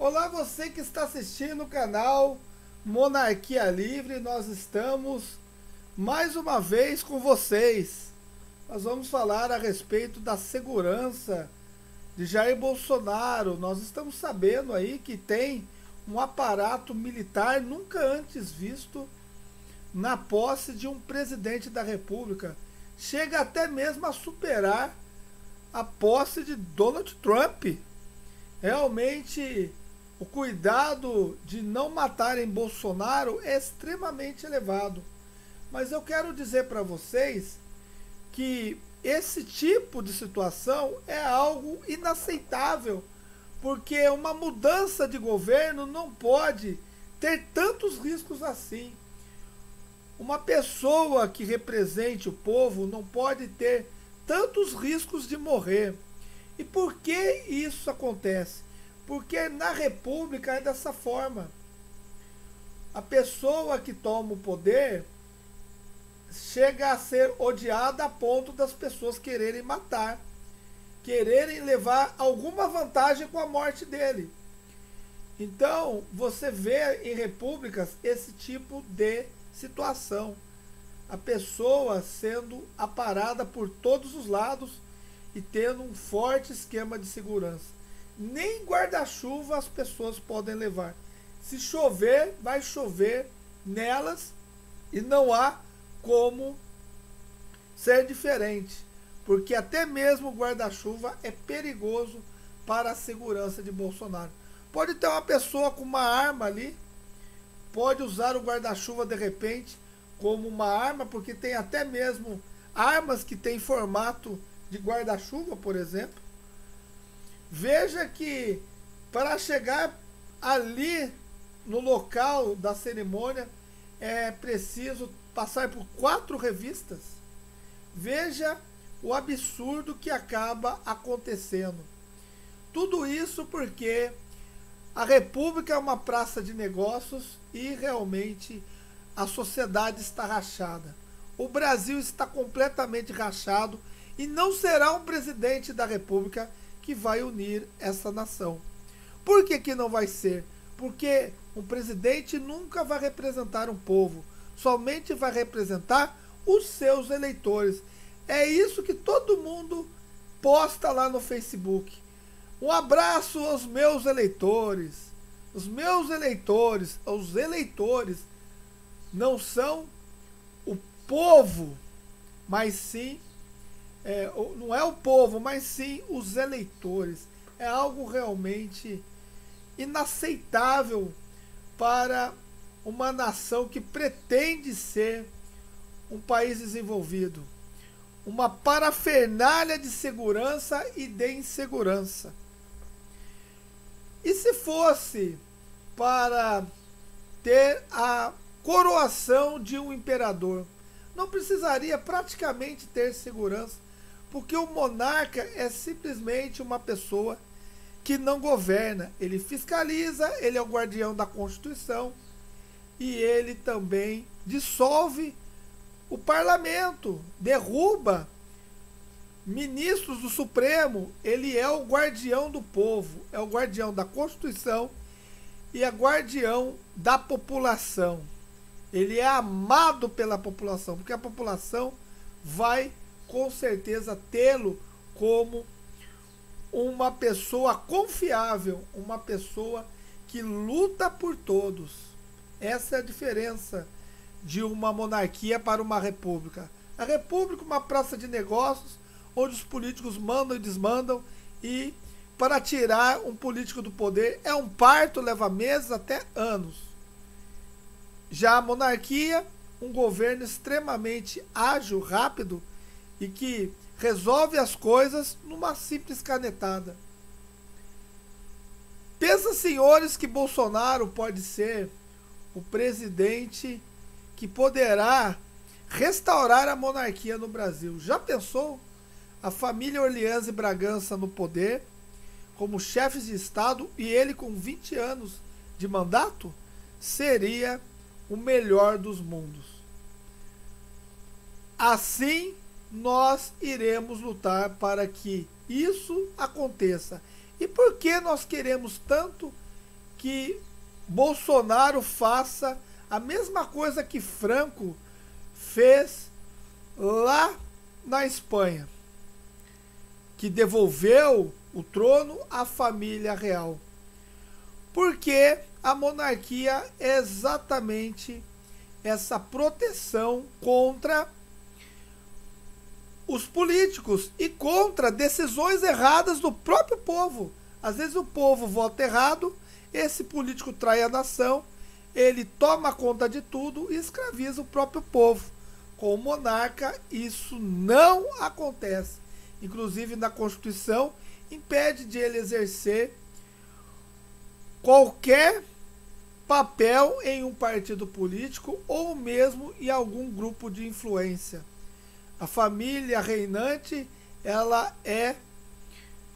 Olá, você que está assistindo o canal Monarquia Livre, nós estamos mais uma vez com vocês. Nós vamos falar a respeito da segurança de Jair Bolsonaro. Nós estamos sabendo aí que tem um aparato militar nunca antes visto na posse de um presidente da República. Chega até mesmo a superar a posse de Donald Trump. Realmente o cuidado de não matarem Bolsonaro é extremamente elevado. Mas eu quero dizer para vocês que esse tipo de situação é algo inaceitável, porque uma mudança de governo não pode ter tantos riscos assim. Uma pessoa que represente o povo não pode ter tantos riscos de morrer. E por que isso acontece? Porque na República é dessa forma. A pessoa que toma o poder chega a ser odiada a ponto das pessoas quererem matar, quererem levar alguma vantagem com a morte dele. Então, você vê em repúblicas esse tipo de situação. A pessoa sendo aparada por todos os lados e tendo um forte esquema de segurança nem guarda-chuva as pessoas podem levar. Se chover, vai chover nelas e não há como ser diferente, porque até mesmo guarda-chuva é perigoso para a segurança de Bolsonaro. Pode ter uma pessoa com uma arma ali, pode usar o guarda-chuva de repente como uma arma, porque tem até mesmo armas que têm formato de guarda-chuva, por exemplo. Veja que para chegar ali no local da cerimônia é preciso passar por quatro revistas. Veja o absurdo que acaba acontecendo. Tudo isso porque a República é uma praça de negócios e realmente a sociedade está rachada. O Brasil está completamente rachado e não será um presidente da República que vai unir essa nação. Por que, que não vai ser? Porque um presidente nunca vai representar um povo, somente vai representar os seus eleitores. É isso que todo mundo posta lá no Facebook. Um abraço aos meus eleitores. Os meus eleitores, os eleitores, não são o povo, mas sim é, não é o povo, mas sim os eleitores. É algo realmente inaceitável para uma nação que pretende ser um país desenvolvido. Uma parafernália de segurança e de insegurança. E se fosse para ter a coroação de um imperador, não precisaria praticamente ter segurança porque o monarca é simplesmente uma pessoa que não governa. Ele fiscaliza, ele é o guardião da Constituição e ele também dissolve o parlamento, derruba ministros do Supremo. Ele é o guardião do povo, é o guardião da Constituição e é guardião da população. Ele é amado pela população, porque a população vai com certeza tê-lo como uma pessoa confiável, uma pessoa que luta por todos. Essa é a diferença de uma monarquia para uma república. A república é uma praça de negócios onde os políticos mandam e desmandam e para tirar um político do poder é um parto, leva meses até anos. Já a monarquia, um governo extremamente ágil, rápido, e que resolve as coisas numa simples canetada. Pensa, senhores, que Bolsonaro pode ser o presidente que poderá restaurar a monarquia no Brasil. Já pensou a família Orleans e Bragança no poder, como chefes de Estado, e ele com 20 anos de mandato? Seria o melhor dos mundos. Assim nós iremos lutar para que isso aconteça. E por que nós queremos tanto que Bolsonaro faça a mesma coisa que Franco fez lá na Espanha, que devolveu o trono à família real. Porque a monarquia é exatamente essa proteção contra os políticos e contra decisões erradas do próprio povo. Às vezes o povo vota errado, esse político trai a nação, ele toma conta de tudo e escraviza o próprio povo. Com o monarca, isso não acontece. Inclusive na Constituição, impede de ele exercer qualquer papel em um partido político ou mesmo em algum grupo de influência. A família reinante, ela é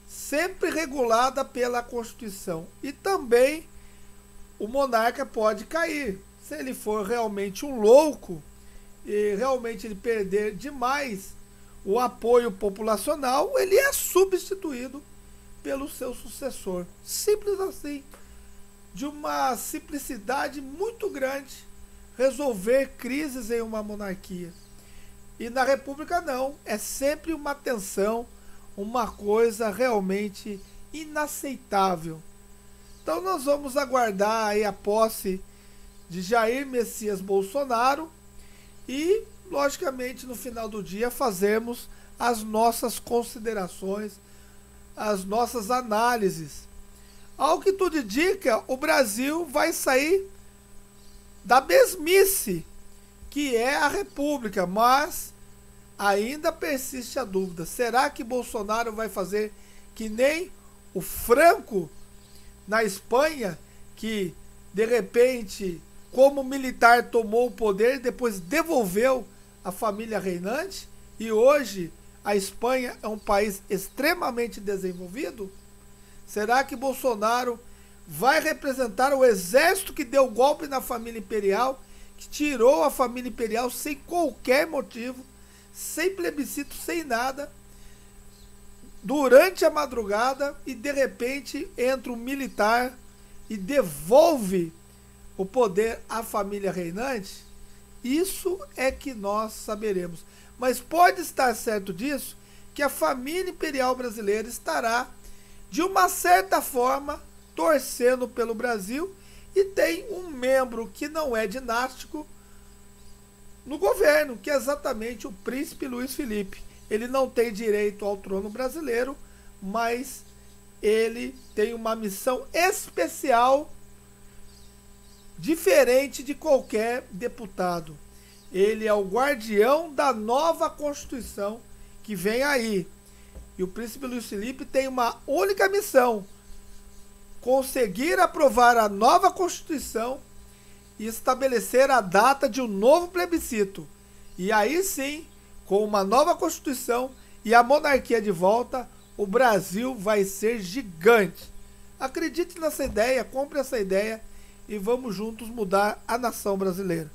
sempre regulada pela Constituição. E também o monarca pode cair. Se ele for realmente um louco e realmente ele perder demais o apoio populacional, ele é substituído pelo seu sucessor. Simples assim de uma simplicidade muito grande resolver crises em uma monarquia. E na República não, é sempre uma tensão, uma coisa realmente inaceitável. Então nós vamos aguardar aí a posse de Jair Messias Bolsonaro e, logicamente, no final do dia fazermos as nossas considerações, as nossas análises ao que tudo indica, o Brasil vai sair da mesmice que é a República, mas ainda persiste a dúvida. Será que Bolsonaro vai fazer que nem o Franco na Espanha, que de repente, como militar, tomou o poder, depois devolveu a família reinante e hoje a Espanha é um país extremamente desenvolvido? Será que Bolsonaro vai representar o exército que deu golpe na família imperial, que tirou a família imperial sem qualquer motivo, sem plebiscito, sem nada, durante a madrugada e de repente entra um militar e devolve o poder à família reinante? Isso é que nós saberemos. Mas pode estar certo disso que a família imperial brasileira estará de uma certa forma, torcendo pelo Brasil e tem um membro que não é dinástico no governo, que é exatamente o príncipe Luiz Felipe. Ele não tem direito ao trono brasileiro, mas ele tem uma missão especial diferente de qualquer deputado. Ele é o guardião da nova Constituição que vem aí. E o príncipe Luiz Felipe tem uma única missão: conseguir aprovar a nova Constituição e estabelecer a data de um novo plebiscito. E aí sim, com uma nova Constituição e a monarquia de volta, o Brasil vai ser gigante. Acredite nessa ideia, compre essa ideia e vamos juntos mudar a nação brasileira.